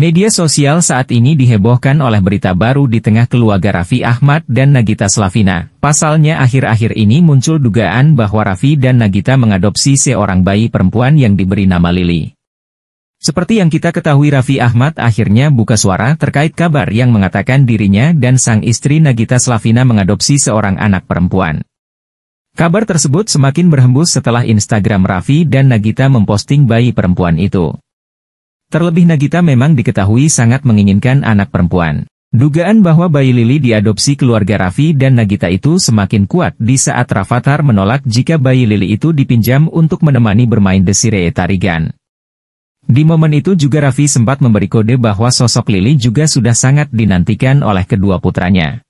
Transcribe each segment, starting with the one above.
Media sosial saat ini dihebohkan oleh berita baru di tengah keluarga Raffi Ahmad dan Nagita Slavina. Pasalnya akhir-akhir ini muncul dugaan bahwa Raffi dan Nagita mengadopsi seorang bayi perempuan yang diberi nama Lili. Seperti yang kita ketahui Raffi Ahmad akhirnya buka suara terkait kabar yang mengatakan dirinya dan sang istri Nagita Slavina mengadopsi seorang anak perempuan. Kabar tersebut semakin berhembus setelah Instagram Raffi dan Nagita memposting bayi perempuan itu. Terlebih Nagita memang diketahui sangat menginginkan anak perempuan. Dugaan bahwa bayi Lili diadopsi keluarga Raffi dan Nagita itu semakin kuat di saat Rafathar menolak jika bayi Lili itu dipinjam untuk menemani bermain Desiree Tarigan. Di momen itu juga Raffi sempat memberi kode bahwa sosok Lili juga sudah sangat dinantikan oleh kedua putranya.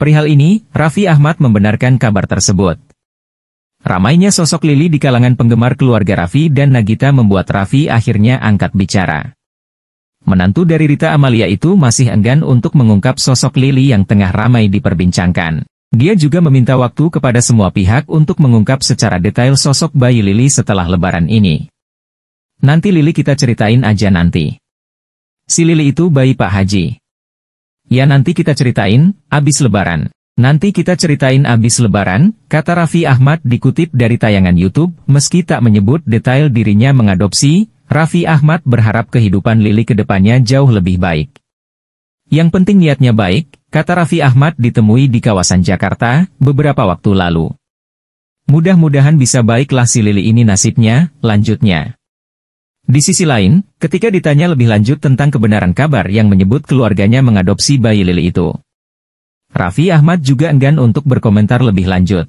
Perihal ini, Raffi Ahmad membenarkan kabar tersebut. Ramainya sosok Lili di kalangan penggemar keluarga Raffi dan Nagita membuat Raffi akhirnya angkat bicara. Menantu dari Rita Amalia itu masih enggan untuk mengungkap sosok Lili yang tengah ramai diperbincangkan. Dia juga meminta waktu kepada semua pihak untuk mengungkap secara detail sosok bayi Lili setelah lebaran ini. Nanti Lili kita ceritain aja nanti. Si Lili itu bayi Pak Haji. Ya nanti kita ceritain, abis lebaran. Nanti kita ceritain abis lebaran, kata Raffi Ahmad dikutip dari tayangan YouTube, meski tak menyebut detail dirinya mengadopsi, Raffi Ahmad berharap kehidupan Lili ke depannya jauh lebih baik. Yang penting niatnya baik, kata Raffi Ahmad ditemui di kawasan Jakarta, beberapa waktu lalu. Mudah-mudahan bisa baiklah si Lili ini nasibnya, lanjutnya. Di sisi lain, ketika ditanya lebih lanjut tentang kebenaran kabar yang menyebut keluarganya mengadopsi bayi Lili itu, Raffi Ahmad juga enggan untuk berkomentar lebih lanjut.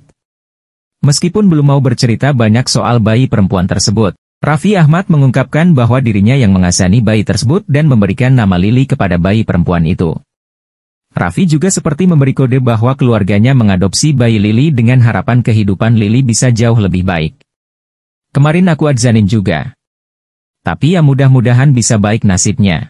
Meskipun belum mau bercerita banyak soal bayi perempuan tersebut, Raffi Ahmad mengungkapkan bahwa dirinya yang mengasani bayi tersebut dan memberikan nama Lili kepada bayi perempuan itu. Raffi juga seperti memberi kode bahwa keluarganya mengadopsi bayi Lili dengan harapan kehidupan Lili bisa jauh lebih baik. Kemarin aku adzanin juga. Tapi ya mudah-mudahan bisa baik nasibnya.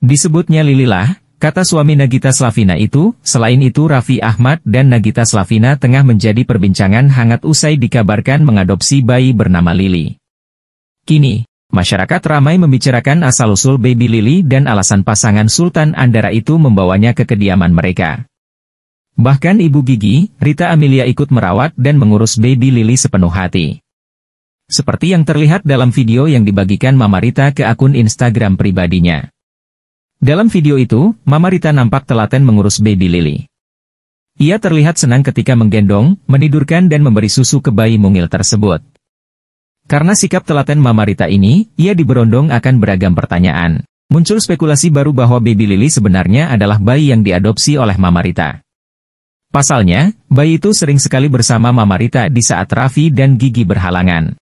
Disebutnya Lililah, Kata suami Nagita Slavina itu, selain itu Raffi Ahmad dan Nagita Slavina tengah menjadi perbincangan hangat usai dikabarkan mengadopsi bayi bernama Lili. Kini, masyarakat ramai membicarakan asal-usul baby Lili dan alasan pasangan Sultan Andara itu membawanya ke kediaman mereka. Bahkan Ibu Gigi, Rita Amelia ikut merawat dan mengurus baby Lili sepenuh hati. Seperti yang terlihat dalam video yang dibagikan Mama Rita ke akun Instagram pribadinya. Dalam video itu, Mama Rita nampak telaten mengurus baby Lily. Ia terlihat senang ketika menggendong, menidurkan dan memberi susu ke bayi mungil tersebut. Karena sikap telaten Mama Rita ini, ia diberondong akan beragam pertanyaan. Muncul spekulasi baru bahwa baby Lily sebenarnya adalah bayi yang diadopsi oleh Mama Rita. Pasalnya, bayi itu sering sekali bersama Mama Rita di saat Raffi dan Gigi berhalangan.